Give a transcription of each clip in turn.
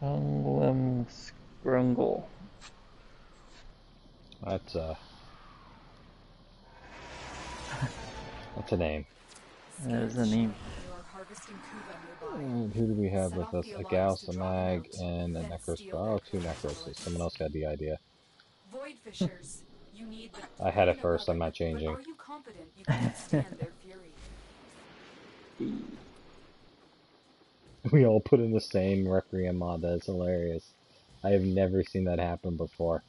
Tunglim Scrungle. That's a. That's a name. That is a name. And who do we have with us? A Gauss, a Mag, and a Nekros. Oh, two Nekroses. Someone else got the idea. Void fishers, you need I had it first, I'm not changing. Are you confident you can withstand their fury? We all put in the same Requiem mod. That's hilarious. I have never seen that happen before.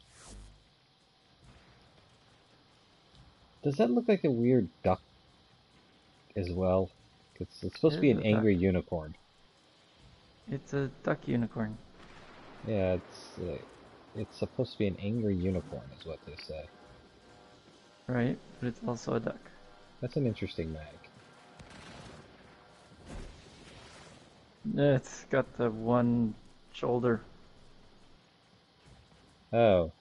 Does that look like a weird duck as well? It's, it's supposed to be an is a duck. angry unicorn. It's a duck unicorn. Yeah, it's uh, it's supposed to be an angry unicorn, is what they say. Right, but it's also a duck. That's an interesting mag. It's got the one shoulder. Oh.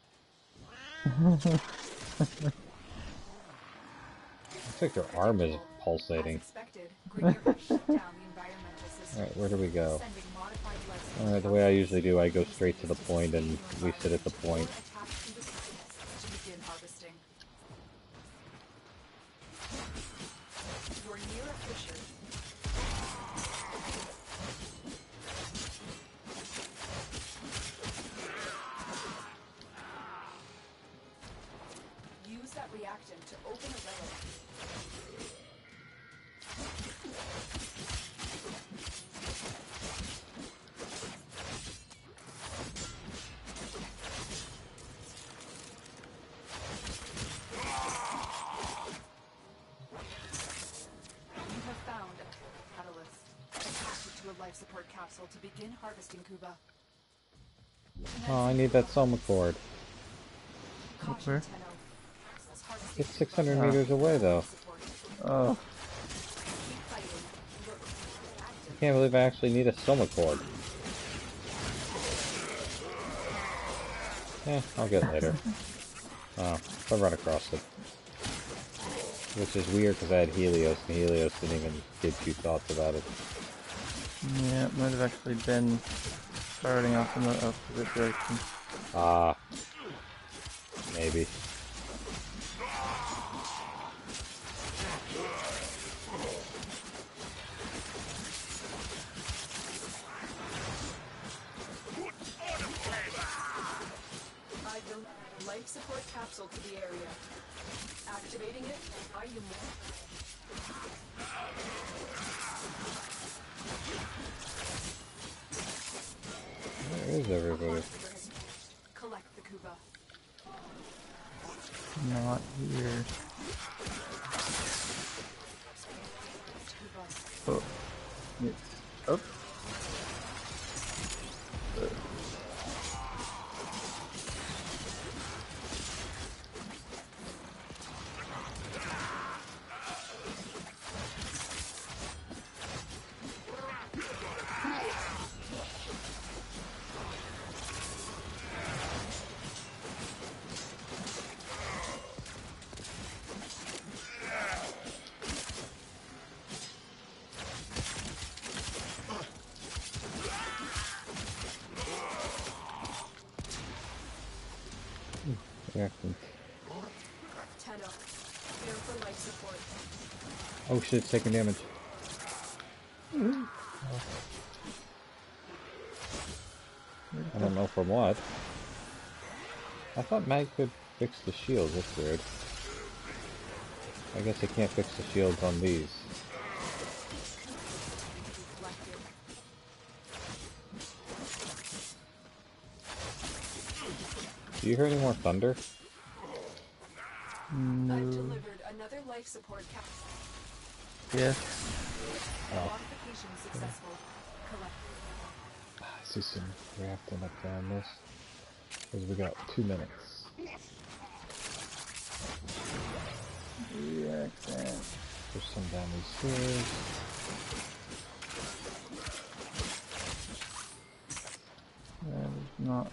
Looks like their arm is pulsating. Expected, Grineer has shut down the environmental system, Alright, where do we go? sending modified life Alright, the way I usually do, I go straight to the point and we sit at the point. Support capsule to begin harvesting Kuva. Oh, I need that Soma cord. Where? Tenno. Access harvesting It's 600 Ah. meters away though. support. Oh, Keep fighting. Look, active. Can't believe I actually need a Somachord. Yeah, I'll get it later. Oh, I'll run across it. Which is weird because I had Helios and Helios didn't even give two thoughts about it. Yeah, it might have actually been starting off in the opposite direction. Ah. Maybe. Life support capsule to the area. Activating it. Are is everybody? Collect the Kuva. Not here. Oh, it's up. Oh. Reactant. Tenno. Prepare for life support. Oh shit, it's taking damage. I don't know from what. I thought Mag could fix the shields, that's weird. I guess I can't fix the shields on these. Do you hear any more thunder? No. I've No. delivered another life support capsule. Yes. Oh. Modification successful. Collect. I see some reactant up there on this. Because we got two minutes. Reactant. There's some down these stairs. That is not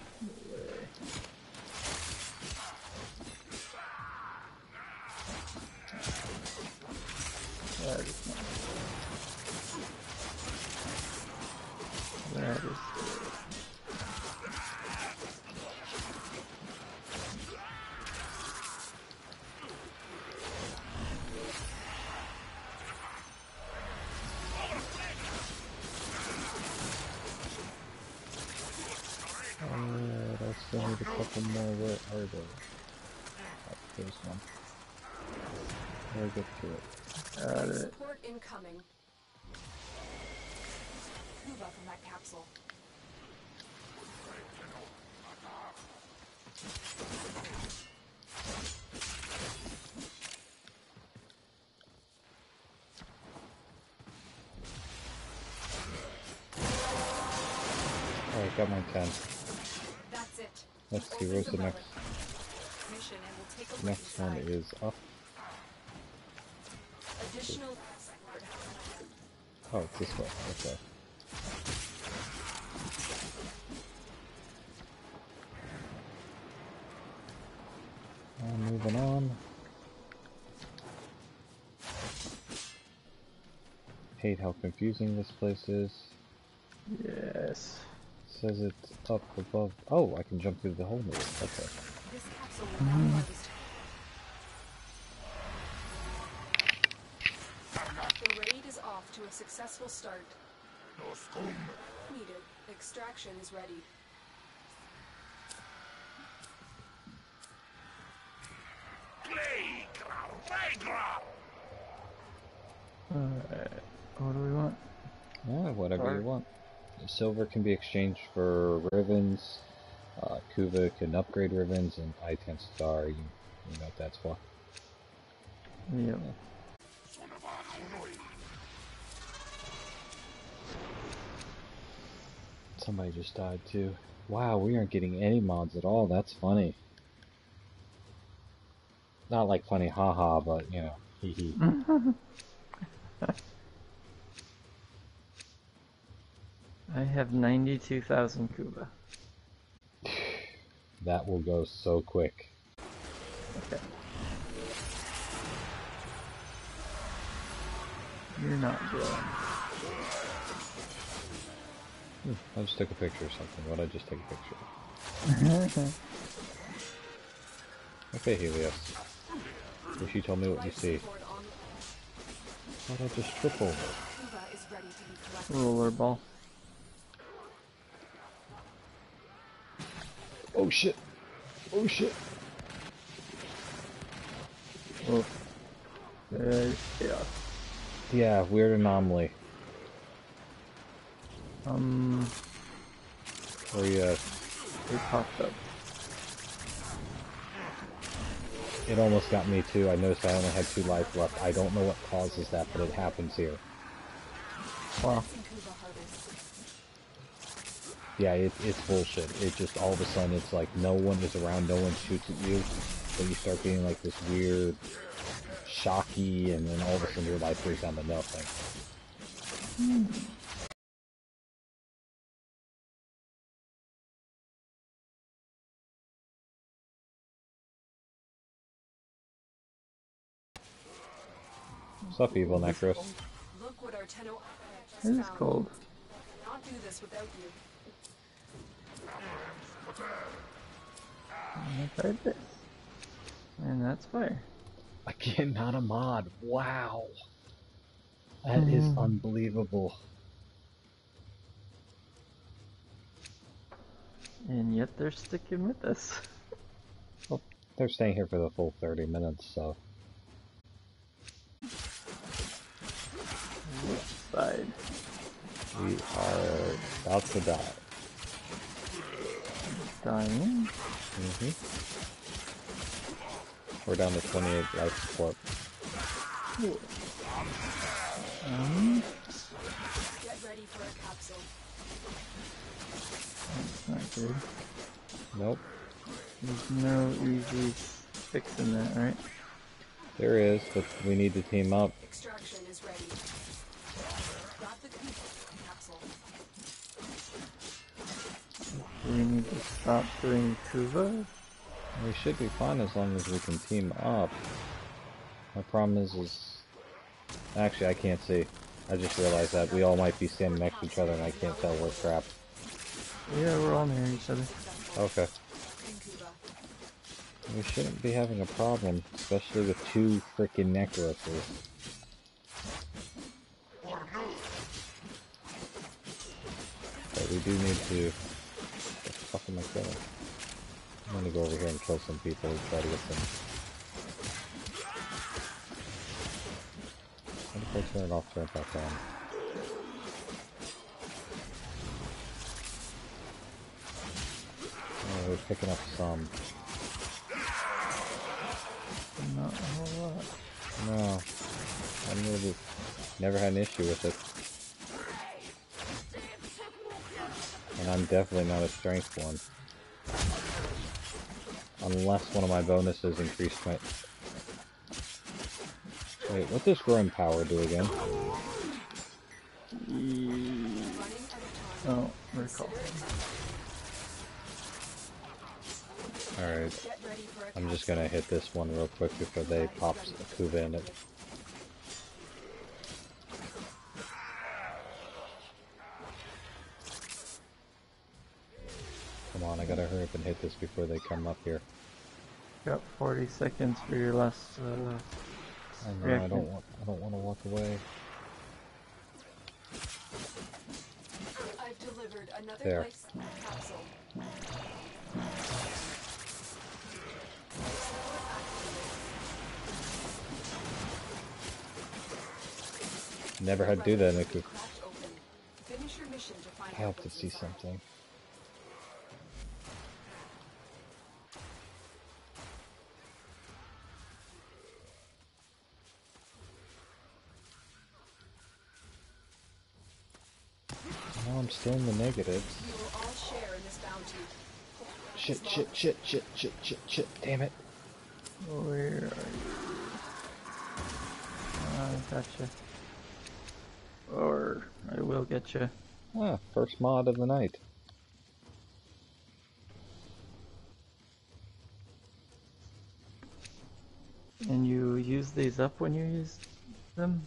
matters. Yeah, I still need a couple more. Where are they? One. I'll get to it. It. Support incoming. Capsule. Oh, Alright, got my 10. That's it. Let's see, where's the next Mission and we'll take a next one is up. Additional Oh, it's this way. Okay. Moving on. Hate how confusing this place is. Yes. says it's up above. Oh, I can jump through the hole now. Okay. This capsule will now allow us to The raid is off to a successful start. Needed. Extraction is ready. Alright. What do we want? Yeah, whatever Alright. you want. Silver can be exchanged for rivens. Uh, Kuva can upgrade rivens, and Ayatan Star, you, you know what that's for. Yep. Somebody just died too. Wow, we aren't getting any mods at all. That's funny. Not like funny, haha, but you know, hee hee. I have 92,000 Kuva. That will go so quick. Okay. You're not glowing. Hmm, I just took a picture or something. What I just take a picture? Okay, Helios. Wish you told me what you see. support on. What I just trip over? Kuva is ready to be collected. Rollerball. Oh shit! Oh shit! Oh. Uh, yeah. Yeah, weird anomaly. Um, Where you at? they popped up. It almost got me too. I noticed I only had two life left. I don't know what causes that, but it happens here. Wow. In Kuva harvest. Yeah, it, it's bullshit. It just all of a sudden it's like no one is around, no one shoots at you, but you start getting like this weird, shocky, and then all of a sudden your life goes down to nothing. What's up, Evil Nekros? Look what our Tenno just It is found. cold. Not do this without you. And I tried this. And that's fire. Again, not a mod. Wow. That is Hmm. unbelievable. And yet they're sticking with us. They're staying here for the full 30 minutes, so. Side. We are about to die. Dying. hmm We're down to 28 life support. Um, Get ready for a capsule. that's not good. Nope. There's no easy fix in that, right? There is, but we need to team up. Extraction is ready. Got the Kuva capsule. Do we need to stop doing Kuva? We should be fine as long as we can team up. My problem is, is... Actually, I can't see. I just realized that we all might be standing next to each other and I can't tell where crap. Yeah, we're all near each other. Okay. We shouldn't be having a problem, especially with two freaking Nekroses. But we do need to fuck am I killing? I'm gonna go over here and kill some people and try to get some. What if I turn it off, turn it back on? Oh, we're picking up some. Not a whole lot. No. I really never had an issue with it. And I'm definitely not a strength one. Unless one of my bonuses increased my... Wait, what does growing power do again? Ye- Running out of time. Oh, recall. Alright, Get ready for a I'm just gonna hit this one real quick before they pop Kuva in it. I gotta hurry up and hit this before they come up here. Got 40 seconds for your last. Uh, I know, I don't want, I don't want to walk away. I've delivered another There. capsule. Never had to do that in a coup. Cracked open. Finish your mission to find I have to see something. No, I'm still in the negatives. We will all share in this bounty. Shit, shit, shit, shit, shit, shit, shit, damn it. where are you? I gotcha. Or I will get you. Ah, first mod of the night. And you use these up when you use them?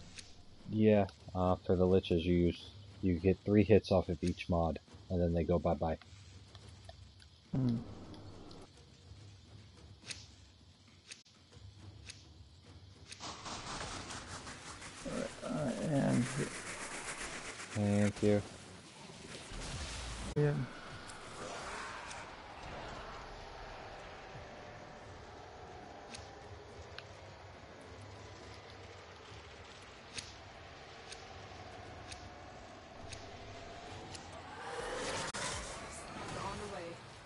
Yeah, uh, for the liches you use, you get three hits off of each mod, and then they go bye-bye. Hmm. Alright, I am here. Thank you. Yeah. On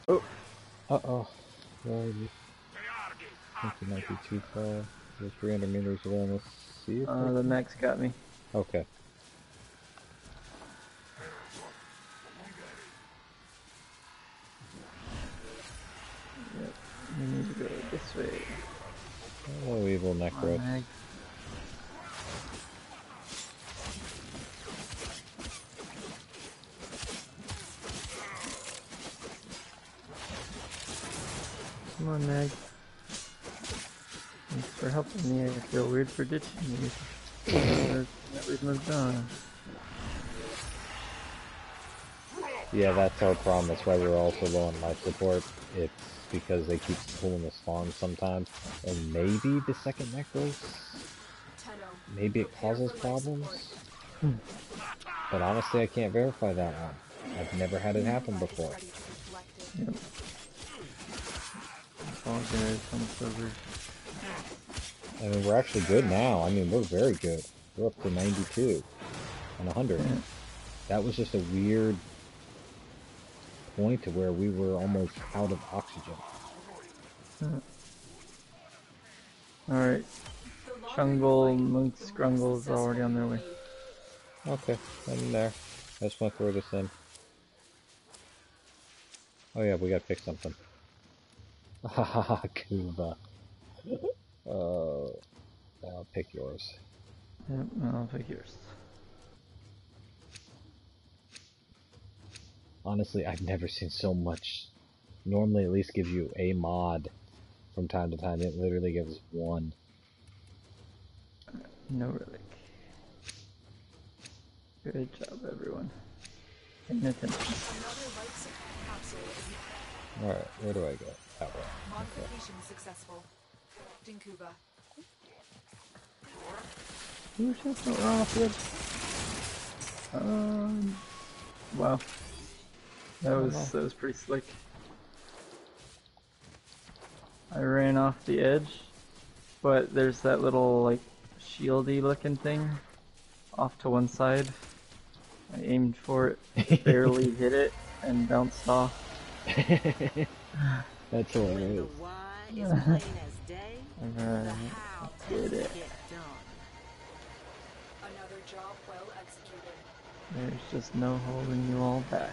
the way. Uh-oh. Where are you? I think you might be too far. You're 300 meters away. Let's see Uh, the mech's got me. Okay. Yep. You need to go this way. Oh, evil Come on, necro. Mag. Come on, Mag. Thanks for helping me. I feel weird for ditching you. That we've moved on. Yeah, that's our problem. That's why we're also low on life support. It's because they keep pulling the spawn sometimes. And maybe the second nekros, Tenno. maybe it causes problems. But honestly, I can't verify that one. I've never had it happen before. ready to be collected. Yep. It's all good. It's over. I mean, we're actually good now. I mean, we're very good. We're up to 92 and 100. Yeah. That was just a weird point to where we were almost out of oxygen. Alright. The longer Chungle, you fight, Moonk, the more Scrungle is successful already on their way. Okay, I'm there. I just want to throw this in. Oh yeah, we gotta pick something. Hahaha, Kuva. Uh, I'll pick yours. Yep, I'll pick yours. Honestly, I've never seen so much. Normally, at least gives you a mod from time to time. It literally gives one. No relic. Good job, everyone. Paying attention. Another life support capsule is Alright, where do I go? That way. Modification okay. successful. Dinkuba. You just went wrong Um. Wow. That was that was pretty slick. I ran off the edge, but there's that little like shieldy looking thing off to one side. I aimed for it, barely hit it, and bounced off. That's hilarious. Uh-huh. Alright, it. There's just no holding you all back.